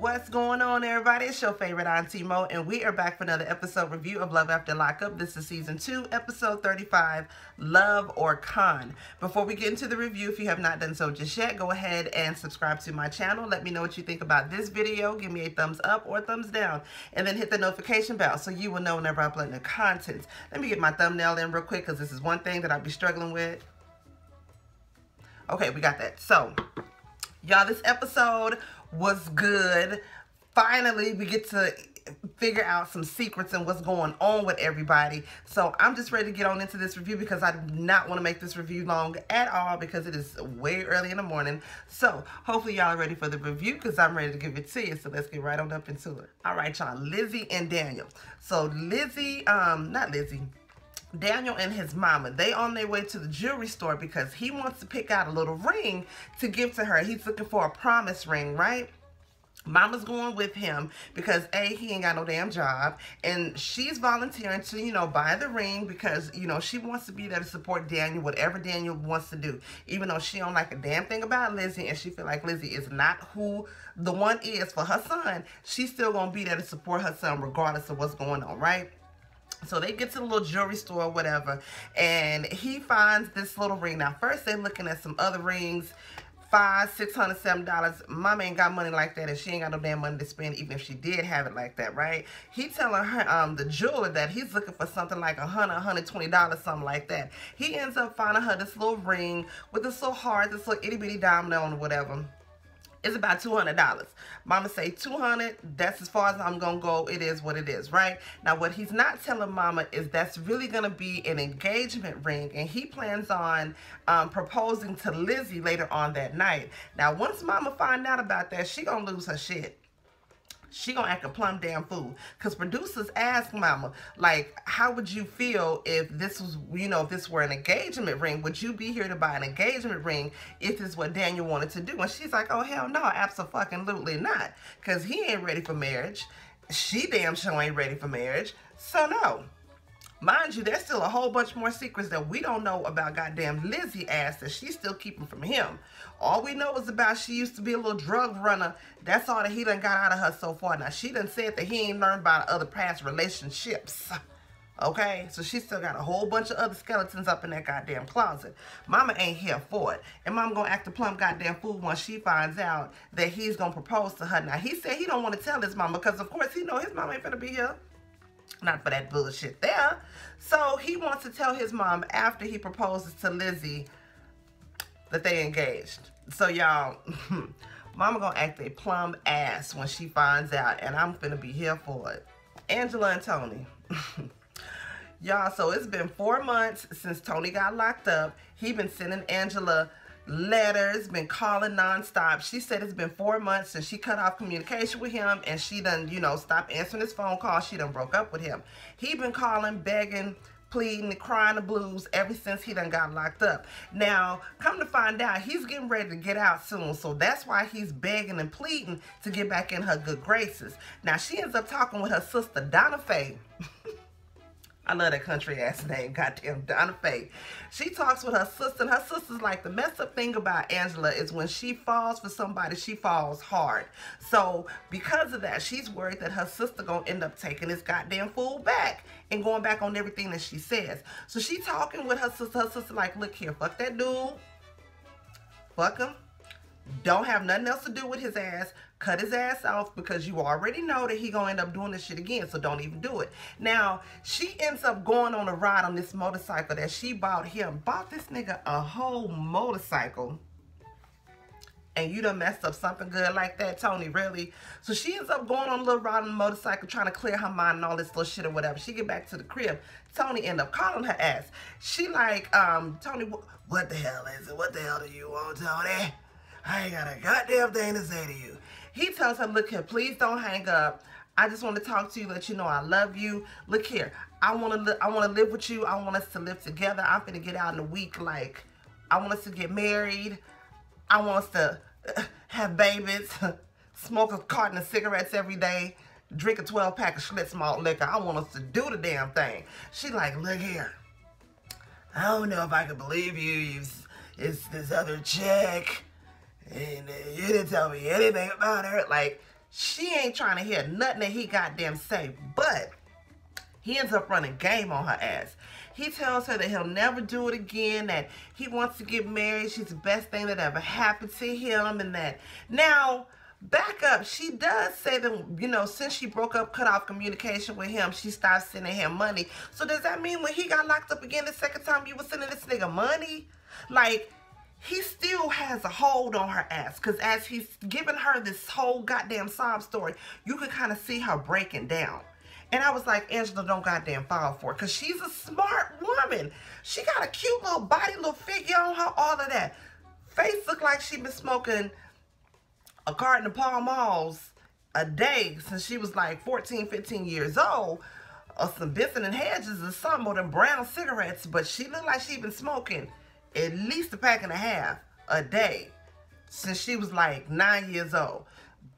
What's going on, everybody? It's your favorite Auntie Mo, and we are back for another episode review of Love After Lockup. This is season two, episode 35, Love or Con. Before we get into the review, if you have not done so just yet, go ahead and subscribe to my channel. Let me know what you think about this video. Give me a thumbs up or thumbs down, and then hit the notification bell so you will know whenever I upload new content. Let me get my thumbnail in real quick because this is one thing that I'll be struggling with. Okay, we got that. So, y'all, this episode was good. Finally, we get to figure out some secrets and what's going on with everybody. So I'm just ready to get on into this review because I do not want to make this review long at all because it is way early in the morning. So hopefully y'all are ready for the review because I'm ready to give it to you. So let's get right on up into it. All right, y'all. Lizzie and Daniel. So Lizzie, um, not Lizzie. Daniel and his mama, they on their way to the jewelry store because he wants to pick out a little ring to give to her. He's looking for a promise ring, right? Mama's going with him because A, he ain't got no damn job. And she's volunteering to, you know, buy the ring because, you know, she wants to be there to support Daniel, whatever Daniel wants to do. Even though she don't like a damn thing about Lizzie and she feel like Lizzie is not who the one is for her son, she's still going to be there to support her son regardless of what's going on, right? So they get to the little jewelry store or whatever, and he finds this little ring. Now, first they're looking at some other rings, five, six hundred, seven dollars. Mama ain't got money like that, and she ain't got no damn money to spend, even if she did have it like that, right? He telling her, um, the jeweler that he's looking for something like a hundred, hundred twenty dollars, something like that. He ends up finding her this little ring with this little heart, this little itty bitty diamond on whatever it's about $200. Mama say 200 that's as far as I'm going to go. It is what it is, right? Now, what he's not telling Mama is that's really going to be an engagement ring, and he plans on um, proposing to Lizzie later on that night. Now, once Mama find out about that, she going to lose her shit she gonna act a plumb damn fool. Cause producers ask mama, like, how would you feel if this was, you know, if this were an engagement ring? Would you be here to buy an engagement ring if this is what Daniel wanted to do? And she's like, oh hell no, absolutely not. Cause he ain't ready for marriage. She damn sure ain't ready for marriage. So no. Mind you, there's still a whole bunch more secrets that we don't know about goddamn Lizzie ass that she's still keeping from him. All we know is about she used to be a little drug runner. That's all that he done got out of her so far. Now, she done said that he ain't learned about other past relationships. Okay, so she still got a whole bunch of other skeletons up in that goddamn closet. Mama ain't here for it. And mama gonna act a plumb goddamn fool once she finds out that he's gonna propose to her. Now, he said he don't want to tell his mama because, of course, he know his mama ain't gonna be here. Not for that bullshit there. So he wants to tell his mom after he proposes to Lizzie that they engaged. So y'all, mama gonna act a plum ass when she finds out and I'm gonna be here for it. Angela and Tony. y'all, so it's been four months since Tony got locked up. He been sending Angela letters, been calling nonstop. She said it's been four months since she cut off communication with him and she done, you know, stopped answering his phone call. She done broke up with him. He been calling, begging, pleading, crying the blues ever since he done got locked up. Now, come to find out, he's getting ready to get out soon. So that's why he's begging and pleading to get back in her good graces. Now, she ends up talking with her sister, Donna Faye. I love that country ass name, goddamn Donna Faye. She talks with her sister, and her sister's like, the messed up thing about Angela is when she falls for somebody, she falls hard. So because of that, she's worried that her sister gonna end up taking this goddamn fool back and going back on everything that she says. So she talking with her sister, her sister like, look here, fuck that dude. Fuck him. Don't have nothing else to do with his ass cut his ass off because you already know that he gonna end up doing this shit again so don't even do it now she ends up going on a ride on this motorcycle that she bought him bought this nigga a whole motorcycle and you done messed up something good like that, Tony, really? So she ends up going on a little ride on the motorcycle, trying to clear her mind and all this little shit or whatever. She get back to the crib. Tony end up calling her ass. She like, um, Tony, what the hell is it? What the hell do you want, Tony? I ain't got a goddamn thing to say to you. He tells her, look here, please don't hang up. I just want to talk to you, let you know I love you. Look here, I want to I want to live with you. I want us to live together. I'm going to get out in a week. Like, I want us to get married. I want us to uh, have babies, smoke a carton of cigarettes every day, drink a 12 pack of Schlitz malt liquor. I want us to do the damn thing. She like, look here. I don't know if I can believe you. You've, it's this other chick and you didn't tell me anything about her. Like, She ain't trying to hear nothing that he goddamn say. But he ends up running game on her ass. He tells her that he'll never do it again, that he wants to get married. She's the best thing that ever happened to him, and that now back up. She does say that, you know, since she broke up, cut off communication with him, she stopped sending him money. So does that mean when he got locked up again the second time, you were sending this nigga money? Like, he still has a hold on her ass. Because as he's giving her this whole goddamn sob story, you can kind of see her breaking down. And I was like, Angela, don't goddamn fall for it. Because she's a smart woman. She got a cute little body, little figure on her, all of that. Face look like she been smoking a carton of Pall Malls a day since she was like 14, 15 years old. Or some Benson and Hedges or some of them brown cigarettes. But she looked like she been smoking at least a pack and a half a day since she was like nine years old.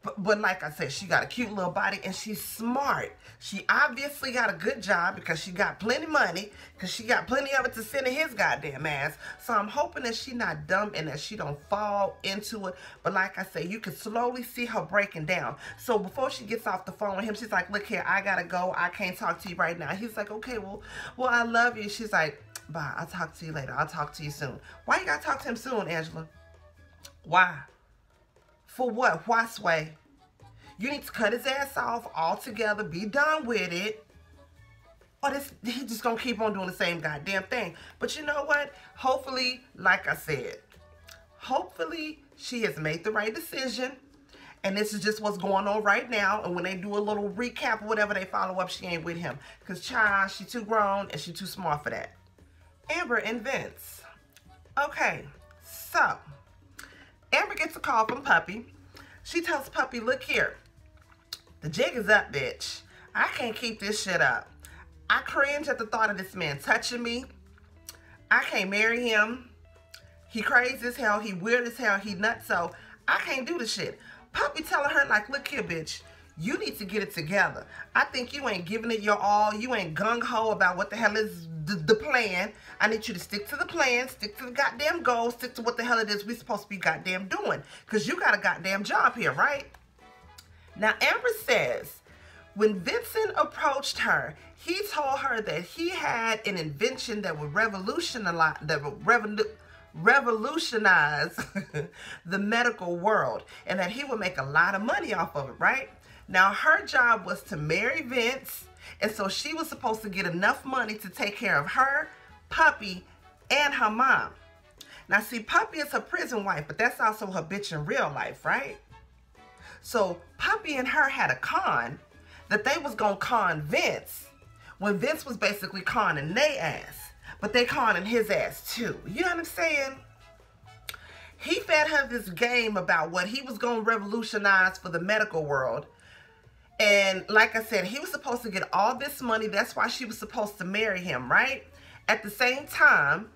But, but like I said, she got a cute little body and she's smart. She obviously got a good job because she got plenty money because she got plenty of it to send in his goddamn ass. So I'm hoping that she not dumb and that she don't fall into it. But like I said, you can slowly see her breaking down. So before she gets off the phone with him, she's like, look here, I gotta go. I can't talk to you right now. He's like, okay, well, well, I love you. She's like, bye. I'll talk to you later. I'll talk to you soon. Why you gotta talk to him soon, Angela? Why? For what? Why sway? You need to cut his ass off altogether. Be done with it. Or this, he just gonna keep on doing the same goddamn thing. But you know what? Hopefully, like I said, hopefully she has made the right decision. And this is just what's going on right now. And when they do a little recap or whatever, they follow up, she ain't with him. Because, child, she too grown and she too smart for that. Amber and Vince. Okay, so Amber gets a call from Puppy. She tells Puppy, look here. The jig is up, bitch. I can't keep this shit up. I cringe at the thought of this man touching me. I can't marry him. He crazy as hell. He weird as hell. He nuts. So I can't do the shit. Puppy telling her like, look here, bitch. You need to get it together. I think you ain't giving it your all. You ain't gung-ho about what the hell is the, the, plan. I need you to stick to the plan, stick to the goddamn goal, stick to what the hell it is we supposed to be goddamn doing. Because you got a goddamn job here, right? Now, Amber says, when Vincent approached her, he told her that he had an invention that would revolutionize, that would revolu revolutionize the medical world and that he would make a lot of money off of it, right? Now, her job was to marry Vince, and so she was supposed to get enough money to take care of her, Puppy, and her mom. Now, see, Puppy is her prison wife, but that's also her bitch in real life, right? So Puppy and her had a con that they was going to con Vince when Vince was basically conning they ass. But they conning his ass too. You know what I'm saying? He fed her this game about what he was going to revolutionize for the medical world. And like I said, he was supposed to get all this money. That's why she was supposed to marry him, right? At the same time,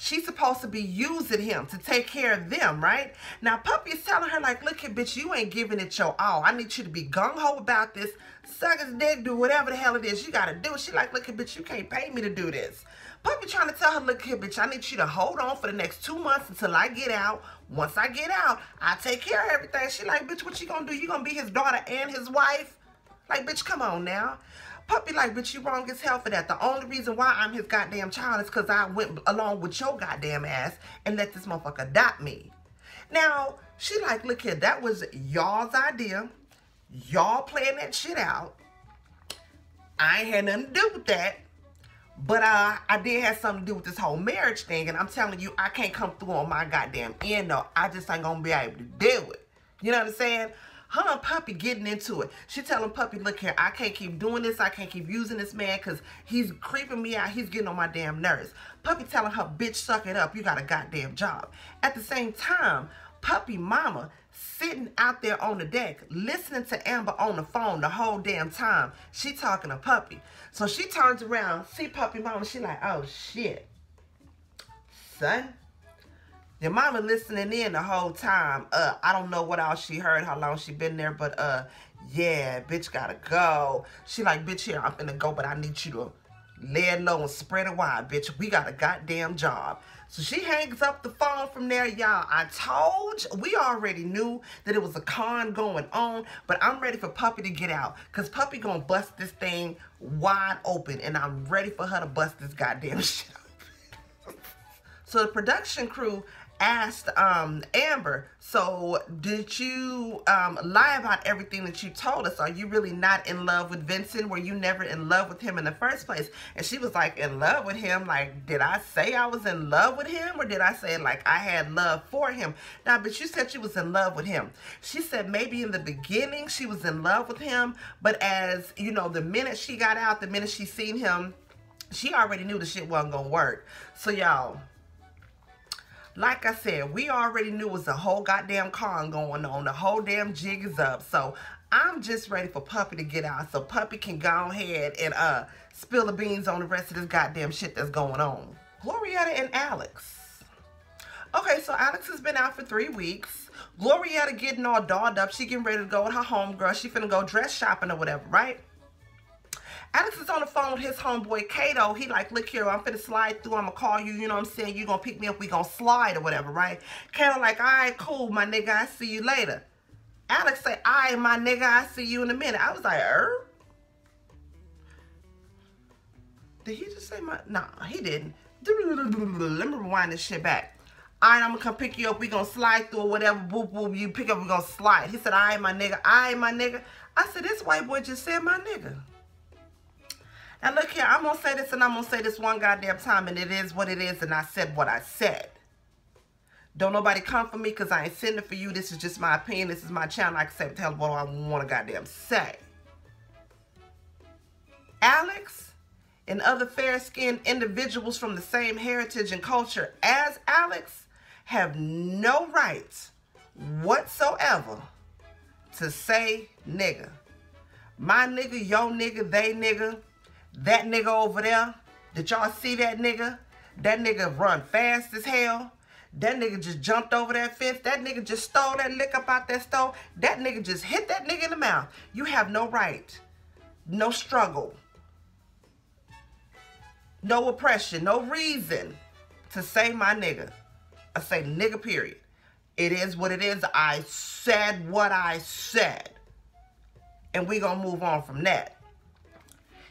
She's supposed to be using him to take care of them, right? Now, Puppy is telling her, like, look here, bitch, you ain't giving it your all. I need you to be gung-ho about this. Suck his dick, do whatever the hell it is you got to do. She like, look here, bitch, you can't pay me to do this. Puppy trying to tell her, look here, bitch, I need you to hold on for the next two months until I get out. Once I get out, I take care of everything. She like, bitch, what you gonna do? You gonna be his daughter and his wife? Like, bitch, come on now. Puppy like, but you wrong as hell for that. The only reason why I'm his goddamn child is because I went along with your goddamn ass and let this motherfucker adopt me. Now, she like, look here, that was y'all's idea. Y'all playing that shit out. I ain't had nothing to do with that. But uh, I did have something to do with this whole marriage thing. And I'm telling you, I can't come through on my goddamn end, though. I just ain't going to be able to do it. You know what I'm saying? Her and Puppy getting into it. She telling Puppy, look here, I can't keep doing this. I can't keep using this man because he's creeping me out. He's getting on my damn nerves. Puppy telling her, bitch, suck it up. You got a goddamn job. At the same time, Puppy mama sitting out there on the deck listening to Amber on the phone the whole damn time. She talking to Puppy. So she turns around, see Puppy mama. She like, oh, shit. Son, your mama listening in the whole time. Uh, I don't know what else she heard, how long she been there, but uh, yeah, bitch gotta go. She like, bitch, here, I'm finna go, but I need you to lay it low and spread it wide, bitch. We got a goddamn job. So she hangs up the phone from there, y'all. I told you, we already knew that it was a con going on, but I'm ready for Puppy to get out. Because Puppy gonna bust this thing wide open, and I'm ready for her to bust this goddamn shit up. so the production crew asked um, Amber, so did you um, lie about everything that you told us? Are you really not in love with Vincent? Were you never in love with him in the first place? And she was like, in love with him? Like, did I say I was in love with him? Or did I say, like, I had love for him? Now, but you said she was in love with him. She said maybe in the beginning she was in love with him, but as, you know, the minute she got out, the minute she seen him, she already knew the shit wasn't going to work. So, y'all like I said, we already knew it was a whole goddamn con going on. The whole damn jig is up. So I'm just ready for Puppy to get out so Puppy can go ahead and uh spill the beans on the rest of this goddamn shit that's going on. Glorietta and Alex. Okay, so Alex has been out for three weeks. Glorietta getting all dolled up. She getting ready to go with her homegirl. She finna go dress shopping or whatever, right? Alex is on the phone with his homeboy Kato. He like, look here, I'm finna slide through. I'm gonna call you. You know what I'm saying? You gonna pick me up. We gonna slide or whatever, right? Kato like, all right, cool, my nigga. I see you later. Alex say, all right, my nigga. I see you in a minute. I was like, er? Did he just say my? Nah, he didn't. Let me rewind this shit back. All right, I'm gonna come pick you up. We gonna slide through or whatever. Boop, boop. You pick up, we gonna slide. He said, all right, my nigga. All right, my nigga. I said, this white boy just said my nigga. And look here, I'm going to say this and I'm going to say this one goddamn time, and it is what it is, and I said what I said. Don't nobody come for me because I ain't sending for you. This is just my opinion. This is my channel. I can say tell what I want to goddamn say. Alex and other fair-skinned individuals from the same heritage and culture as Alex have no right whatsoever to say nigga. My nigga, yo nigga, they nigga, that nigga over there, did y'all see that nigga? That nigga run fast as hell. That nigga just jumped over that fence. That nigga just stole that lick up out that stove. That nigga just hit that nigga in the mouth. You have no right, no struggle, no oppression, no reason to say my nigga. I say nigga period. It is what it is. I said what I said. And we gonna move on from that.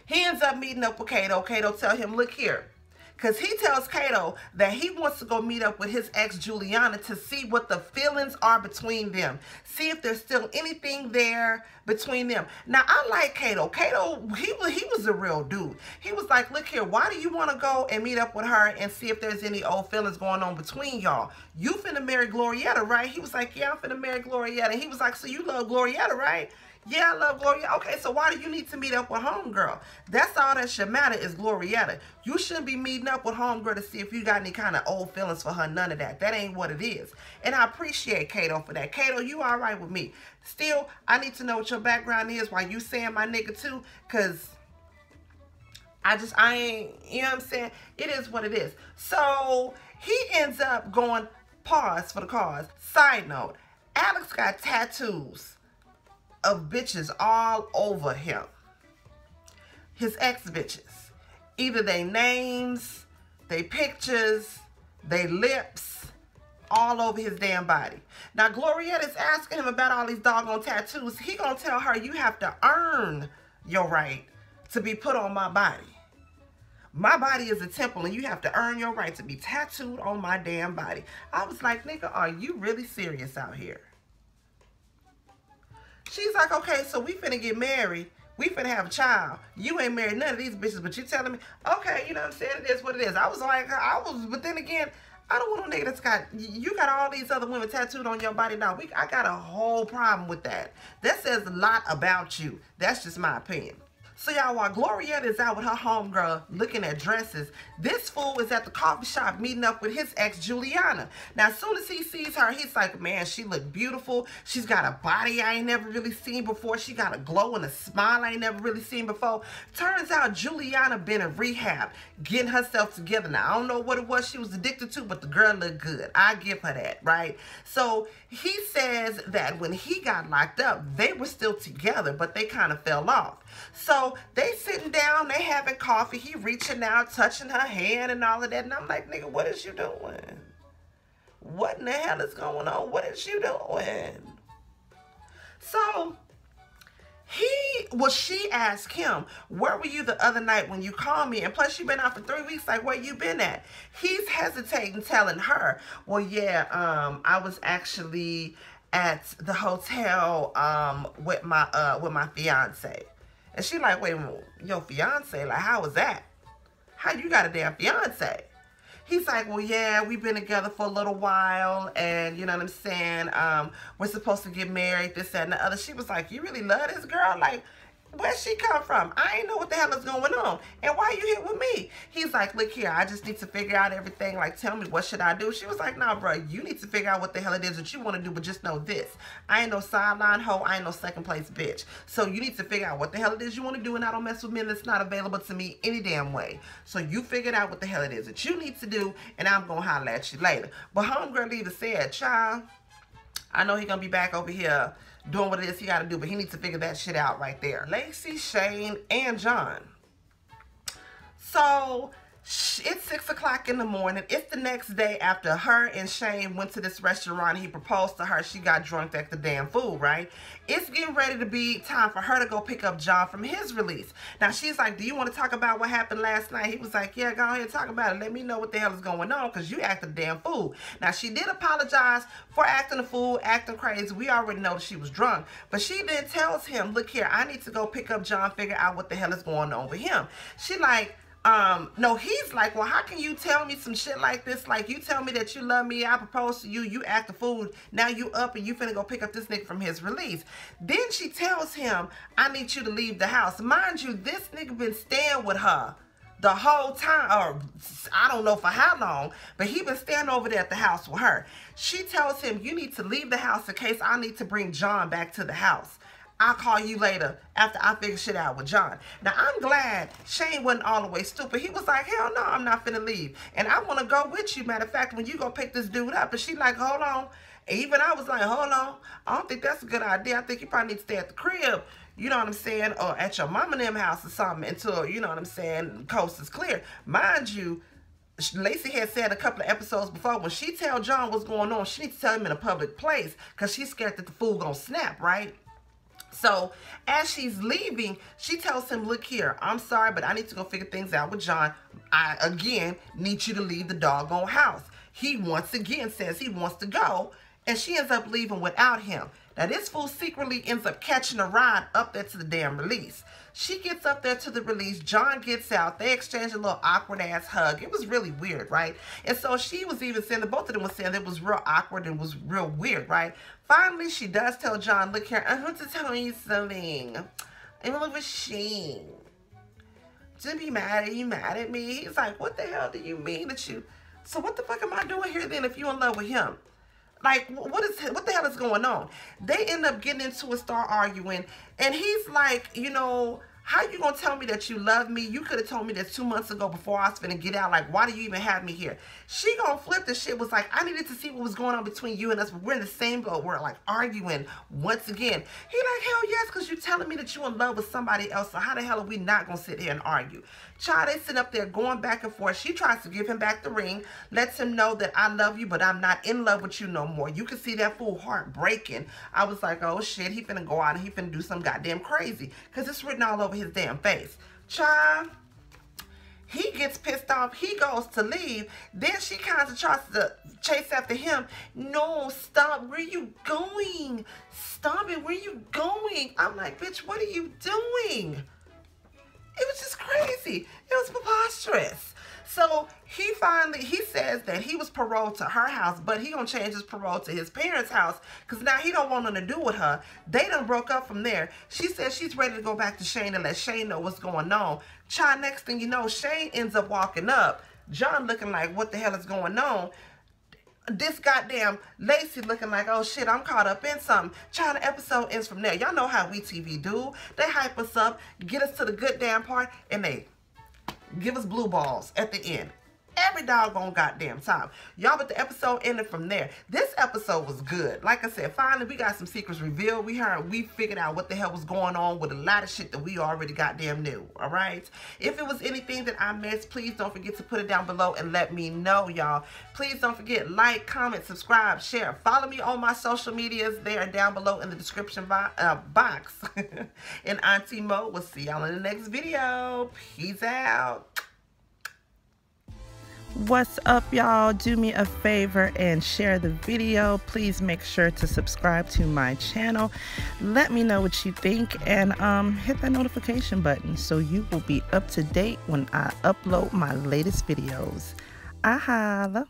He ends up meeting up with Kato. Kato tell him, look here. Because he tells Kato that he wants to go meet up with his ex, Juliana, to see what the feelings are between them. See if there's still anything there between them. Now, I like Kato. Kato, he, he was a real dude. He was like, look here, why do you want to go and meet up with her and see if there's any old feelings going on between y'all? You finna marry Glorietta, right? He was like, yeah, I'm finna marry Glorietta. He was like, so you love Glorietta, right? Yeah, I love Gloria. Okay, so why do you need to meet up with homegirl? That's all that should matter is Glorietta. You shouldn't be meeting up with homegirl to see if you got any kind of old feelings for her. None of that. That ain't what it is. And I appreciate Kato for that. Kato, you all right with me. Still, I need to know what your background is while you saying my nigga too, because I just, I ain't, you know what I'm saying? It is what it is. So, he ends up going, pause for the cause. Side note, Alex got tattoos of bitches all over him. His ex-bitches. Either they names, they pictures, they lips, all over his damn body. Now, Glorietta's asking him about all these doggone tattoos. He gonna tell her, you have to earn your right to be put on my body. My body is a temple and you have to earn your right to be tattooed on my damn body. I was like, nigga, are you really serious out here? She's like, okay, so we finna get married. We finna have a child. You ain't married none of these bitches, but you telling me, okay, you know what I'm saying? It is what it is. I was like, I was, but then again, I don't want no nigga that's got, you got all these other women tattooed on your body. Now, we, I got a whole problem with that. That says a lot about you. That's just my opinion. So y'all, while Glorietta is out with her homegirl looking at dresses, this fool is at the coffee shop meeting up with his ex, Juliana. Now, as soon as he sees her, he's like, man, she look beautiful. She's got a body I ain't never really seen before. She got a glow and a smile I ain't never really seen before. Turns out Juliana been in rehab, getting herself together. Now, I don't know what it was she was addicted to, but the girl looked good. I give her that, right? So he says that when he got locked up, they were still together, but they kind of fell off. So They sitting down, they having coffee. He reaching out, touching her hand and all of that. And I'm like, nigga, what is you doing? What in the hell is going on? What is you doing? So he well she asked him where were you the other night when you called me and plus you've been out for three weeks like where you been at he's hesitating telling her well yeah um i was actually at the hotel um with my uh with my fiance and she like wait your fiance like how was that how you got a damn fiance he's like, well, yeah, we've been together for a little while, and you know what I'm saying? Um, we're supposed to get married, this, that, and the other. She was like, you really love this girl? Like, where she come from? I ain't know what the hell is going on. And why you here with me? He's like, look here, I just need to figure out everything. Like, tell me, what should I do? She was like, nah, bro, you need to figure out what the hell it is that you want to do, but just know this. I ain't no sideline hoe. I ain't no second place bitch. So you need to figure out what the hell it is you want to do, and I don't mess with men that's not available to me any damn way. So you figured out what the hell it is that you need to do, and I'm going to holler at you later. But homegirl either said, child, I know he going to be back over here doing what it is he got to do, but he needs to figure that shit out right there. Lacey, Shane, and John. So it's six o'clock in the morning. It's the next day after her and Shane went to this restaurant. He proposed to her. She got drunk at the damn food, right? It's getting ready to be time for her to go pick up John from his release. Now she's like, do you want to talk about what happened last night? He was like, yeah, go ahead and talk about it. Let me know what the hell is going on because you acted a damn fool. Now she did apologize for acting a fool, acting crazy. We already know that she was drunk. But she then tells him, look here, I need to go pick up John, figure out what the hell is going on with him. She like, um, no, he's like, well, how can you tell me some shit like this? Like, you tell me that you love me, I propose to you, you act a fool, now you up and you finna go pick up this nigga from his release. Then she tells him, I need you to leave the house. Mind you, this nigga been staying with her the whole time, or I don't know for how long, but he been standing over there at the house with her. She tells him, you need to leave the house in case I need to bring John back to the house. I'll call you later after I figure shit out with John. Now, I'm glad Shane wasn't all the way stupid. He was like, hell no, I'm not finna leave. And I want to go with you. Matter of fact, when you go pick this dude up. And she like, hold on. Even I was like, hold on. I don't think that's a good idea. I think you probably need to stay at the crib. You know what I'm saying? Or at your mom and them house or something until, you know what I'm saying, coast is clear. Mind you, Lacey had said a couple of episodes before, when she tell John what's going on, she needs to tell him in a public place because she's scared that the fool gonna snap, right? So as she's leaving, she tells him, look here, I'm sorry, but I need to go figure things out with John. I, again, need you to leave the doggone house. He once again says he wants to go, and she ends up leaving without him. Now, this fool secretly ends up catching a ride up there to the damn release. She gets up there to the release. John gets out. They exchange a little awkward ass hug. It was really weird, right? And so she was even saying that both of them were saying that it was real awkward and was real weird, right? Finally, she does tell John, look here, I want to tell you something. I'm a little ashamed. To be mad at you, mad at me. He's like, what the hell do you mean that you... So what the fuck am I doing here then if you in love with him? Like, what is what the hell is going on? They end up getting into a start arguing, and he's like, you know, how you gonna tell me that you love me? You could have told me that two months ago before I was gonna get out. Like, why do you even have me here? She gonna flip the shit. Was like, I needed to see what was going on between you and us. We're in the same boat. We're like arguing once again. He like, hell yes, because you're telling me that you in love with somebody else. So how the hell are we not gonna sit here and argue? Child, they sit up there going back and forth. She tries to give him back the ring, lets him know that I love you, but I'm not in love with you no more. You can see that fool heart breaking. I was like, oh shit, he finna go out and he finna do some goddamn crazy. Because it's written all over his damn face. Child, he gets pissed off. He goes to leave. Then she kind of tries to chase after him. No, stop. Where you going? Stop it. Where you going? I'm like, bitch, what are you doing? It was just crazy. It was preposterous. So he finally, he says that he was paroled to her house, but he gonna change his parole to his parents' house because now he don't want nothing to do with her. They done broke up from there. She says she's ready to go back to Shane and let Shane know what's going on. Child, next thing you know, Shane ends up walking up. John looking like, what the hell is going on? this goddamn Lacey looking like, oh shit, I'm caught up in something. The episode ends from there. Y'all know how WE tv do. They hype us up, get us to the good damn part, and they give us blue balls at the end. Every doggone goddamn time. Y'all, but the episode ended from there. This episode was good. Like I said, finally we got some secrets revealed. We heard, we figured out what the hell was going on with a lot of shit that we already goddamn knew. All right. If it was anything that I missed, please don't forget to put it down below and let me know, y'all. Please don't forget like, comment, subscribe, share. Follow me on my social medias. They are down below in the description bo uh, box. and Auntie Mo will see y'all in the next video. Peace out. What's up, y'all? Do me a favor and share the video. Please make sure to subscribe to my channel. Let me know what you think and um, hit that notification button so you will be up to date when I upload my latest videos. I holla.